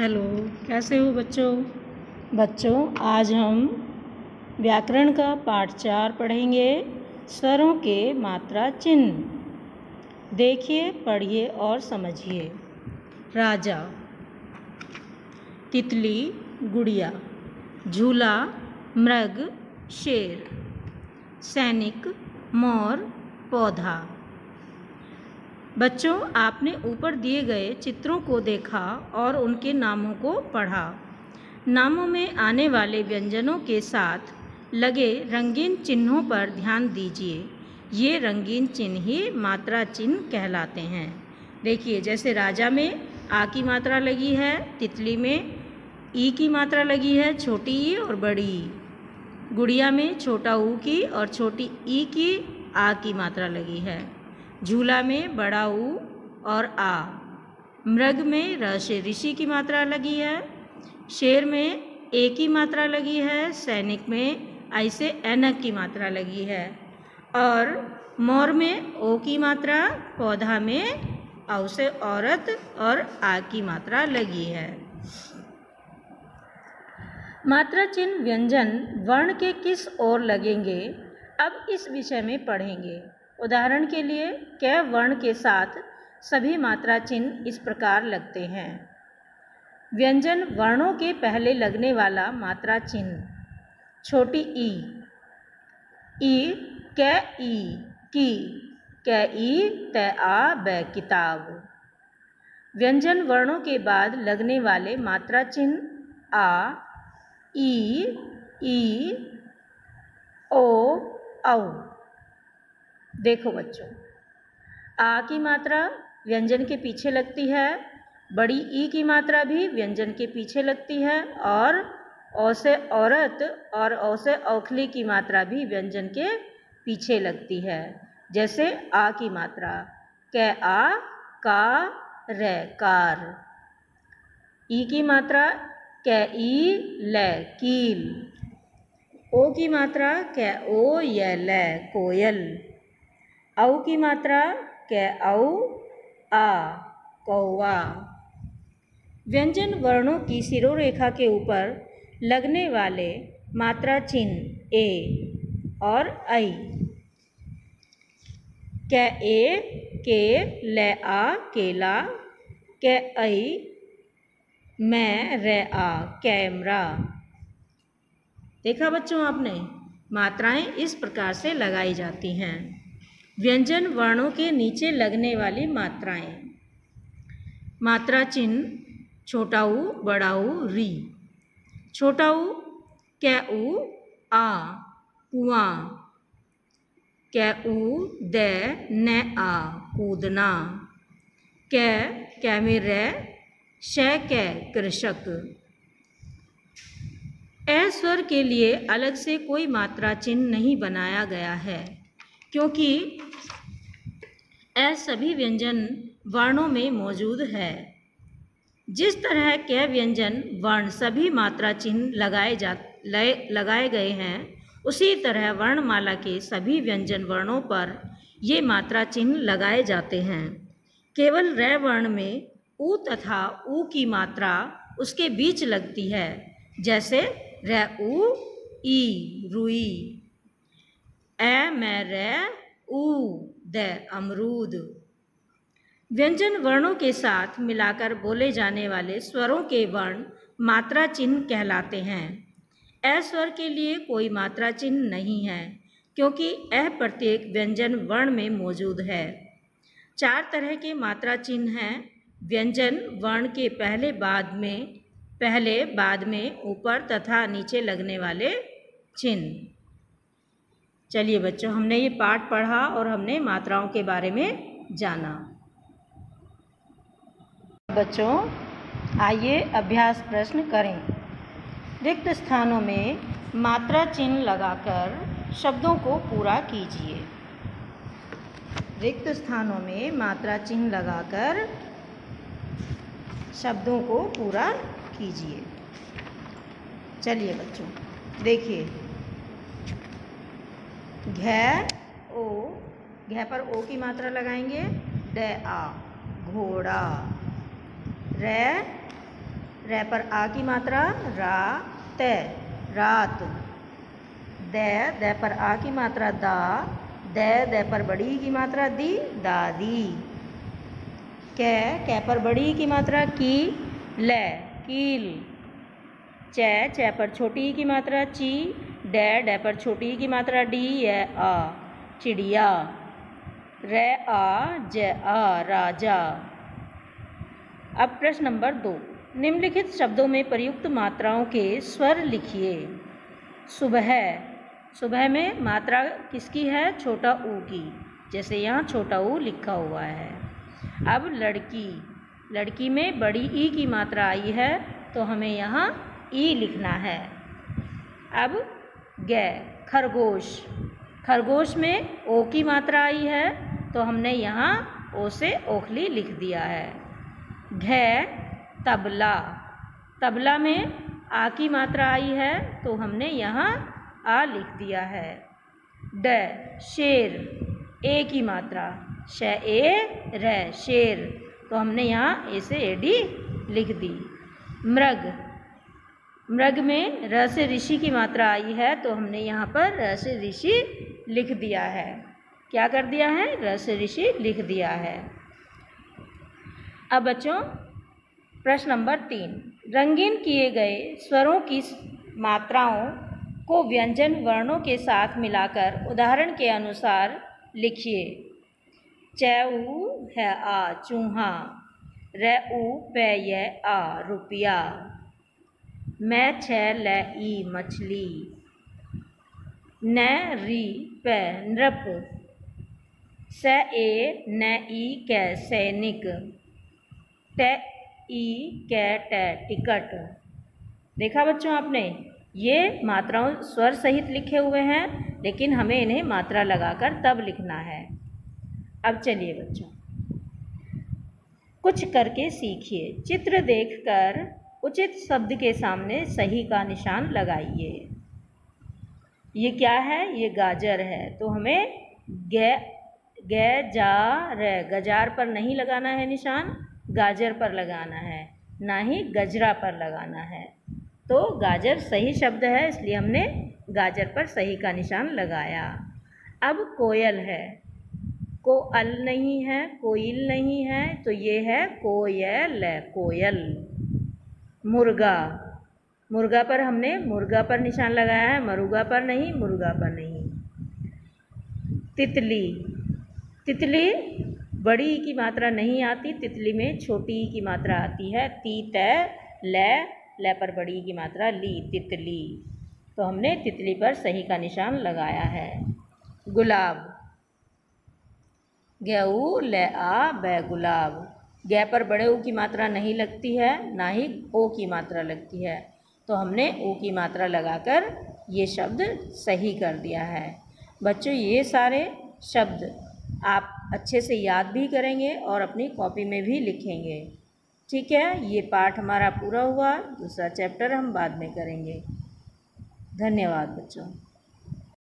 Hello, कैसे हो बच्चों? बच्चों, आज हम व्याकरण का पाठ चार पढ़ेंगे, स्वरों के मात्रा चिन्ह। देखिए, पढ़िए और समझिए। राजा, तितली, गुड़िया, झूला, मृग, शेर, सैनिक, मोर, पौधा। बच्चों, आपने ऊपर दिए गए चित्रों को देखा और उनके नामों को पढ़ा। नामों में आने वाले व्यंजनों के साथ लगे रंगीन चिन्हों पर ध्यान दीजिए। ये रंगीन चिन्ह ही मात्रा चिन्ह कहलाते हैं। देखिए, जैसे राजा में आ की मात्रा लगी है, तितली में ई की मात्रा लगी है, छोटी ई और बड़ी ई। गुड़िया में छोटा ऊ की और छोटी ई की आ की मात्रा लगी है। झूला में बड़ा ऊ और आ। मृग में र से ऋषि की मात्रा लगी है। शेर में ए की मात्रा लगी है। सैनिक में ऐसे एनक की मात्रा लगी है। और मोर में ओ की मात्रा, पौधा में औ से औरत और आ की मात्रा लगी है। मात्रा चिन्ह, व्यंजन, वर्ण के किस ओर लगेंगे, अब इस विषय में पढ़ेंगे। उदाहरण के लिए, कै वर्ण के साथ सभी मात्रा चिन्ह इस प्रकार लगते हैं। व्यंजन वर्णों के पहले लगने वाला मात्रा चिन्ह, छोटी ई। ई, कै, ई, की, कै, ई, त, आ, बै, किताब। व्यंजन वर्णों के बाद लगने वाले मात्रा चिन्ह, आ, ई ई, ओ, औ। देखो बच्चों, आ की मात्रा व्यंजन के पीछे लगती है, बड़ी ई की मात्रा भी व्यंजन के पीछे लगती है, और औ से औरत और औ से औखली की मात्रा भी व्यंजन के पीछे लगती है, जैसे आ की मात्रा, कै आ, का, रे, कार। ई की मात्रा, कै ई, ले, कील। ओ की मात्रा, कै ओ, य, ले, कोयल। औ की मात्रा? कै औ आ, कौवा। व्यंजन वर्णों की सिरोरेखा के ऊपर लगने वाले मात्रा चिन्ह ए और आई। कै ए, के, ले, आ, केला। कै आई, मैं, रे, आ, कैमरा। देखा बच्चों आपने? मात्राएँ इस प्रकार से लगाई जाती हैं। व्यंजन वर्णों के नीचे लगने वाली मात्राएँ। मात्रा चिन्ह छोटा ऊ बड़ा ऊ री। छोटा ऊ कै ऊ आ। कुआँ कै ऊ द, न, आ। कूदना। कै कै में रै कै, कृषक। स्वर के लिए अलग से कोई मात्रा चिन्ह नहीं बनाया गया है, क्योंकि ए सभी व्यंजन वर्णों में मौजूद है। जिस तरह के व्यंजन वर्ण सभी मात्रा चिन्ह लगाए जा लगाए गए हैं, उसी तरह वर्णमाला के सभी व्यंजन वर्णों पर ये मात्रा चिन्ह लगाए जाते हैं। केवल रै वर्ण में ऊ तथा ऊ की मात्रा उसके बीच लगती है, जैसे र ऊ, ई, रुई। ए मैं रे ऊ। द अमरूद। व्यंजन वर्णों के साथ मिलाकर बोले जाने वाले स्वरों के वर्ण मात्रा चिन्ह कहलाते हैं। अ स्वर के लिए कोई मात्रा चिन्ह नहीं है, क्योंकि अ प्रत्येक व्यंजन वर्ण में मौजूद है। चार तरह के मात्रा चिन्ह हैं। व्यंजन वर्ण के पहले बाद में, पहले बाद में ऊपर तथा नीचे लगने वाले चिन्ह। चलिए बच्चों, हमने ये पाठ पढ़ा और हमने मात्राओं के बारे में जाना। बच्चों, आइए अभ्यास प्रश्न करें। रिक्त स्थानों में मात्रा चिन्ह लगाकर शब्दों को पूरा कीजिए। रिक्त स्थानों में मात्रा चिन्ह लगाकर शब्दों को पूरा कीजिए। चलिए बच्चों, देखिए। घै, ओ, घै पर ओ की मात्रा लगाएँगे? ड, आ, घोड़ा। रै रै पर आ की मात्रा? रा तय रात। द द पर आ की मात्रा? दा। द द पर बड़ी की मात्रा? दी दादी कै कै पर बड़ी की मात्रा? की, ले, कील। चै, च पर छोटी की मात्रा? ची। डै डै पर छोटी की मात्रा, डी है आ, चिड़िया। रे, आ, ज, आ, राजा। अब प्रश्न नंबर दो। निम्नलिखित शब्दों में प्रयुक्त मात्राओं के स्वर लिखिए। सुबह। सुबह में मात्रा किसकी है? छोटा ऊ की। जैसे यहाँ छोटा ऊ लिखा हुआ है। अब लड़की। लड़की में बड़ी ई की मात्रा आई है तो हमें यहाँ ई लिखना है। अब ग, खरगोश। खरगोश में ओ की मात्रा आई है तो हमने यहाँ ओ से ओखली लिख दिया है। घ, तबला। तबला में आ की मात्रा आई है तो हमने यहाँ आ लिख दिया है। ड, शेर। ए की मात्रा। श, ए, र, शेर। तो हमने यहाँ ए से ए डी लिख दी। मृग। मृग में र से ऋषि की मात्रा आई है तो हमने यहाँ पर र से ऋषि लिख दिया है। क्या कर दिया है? र से ऋषि लिख दिया है। अब बच्चों, प्रश्न नंबर तीन। रंगीन किए गए स्वरों की मात्राओं को व्यंजन वर्णों के साथ मिलाकर उदाहरण के अनुसार लिखिए। चैऊ है आ चूहा रे ऊ पे आ रुपया। मैं छ ल ई मछली। न री पे नृप। स ए न ई कै सैनिक। ट ई कै ट टिकट। देखा बच्चों आपने, ये मात्राओं स्वर सहित लिखे हुए हैं, लेकिन हमें इन्हें मात्रा लगाकर तब लिखना है। अब चलिए बच्चों। कुछ करके सीखिए। चित्र देखकर उचित शब्द के सामने सही का निशान लगाइए। ये क्या है? ये गाजर है। तो हमें गे गे जा र गजार पर नहीं लगाना है निशान, गाजर पर लगाना है, ना ही गजरा पर लगाना है। तो गाजर सही शब्द है, इसलिए हमने गाजर पर सही का निशान लगाया। अब कोयल है। को अल नहीं है कोयल नहीं है तो ये है कोयल कोयल। मुर्गा। मुर्गा पर हमने मुर्गा पर निशान लगाया है, मरुगा पर नहीं, मुर्गा पर नहीं। तितली। तितली बड़ी की मात्रा नहीं आती, तितली में छोटी की मात्रा आती है। ती तय ल ल पर बड़ी की मात्रा ली, तितली। तो हमने तितली पर सही का निशान लगाया है। गुलाब। गेऊ ल आ, बै गुलाब। गे पर बड़े ऊ की मात्रा नहीं लगती है, ना ही ओ की मात्रा लगती है। तो हमने ओ की मात्रा लगाकर ये शब्द सही कर दिया है। बच्चों, ये सारे शब्द आप अच्छे से याद भी करेंगे और अपनी कॉपी में भी लिखेंगे। ठीक है? ये पाठ हमारा पूरा हुआ। दूसरा चैप्टर हम बाद में करेंगे। धन्यवाद बच्चों।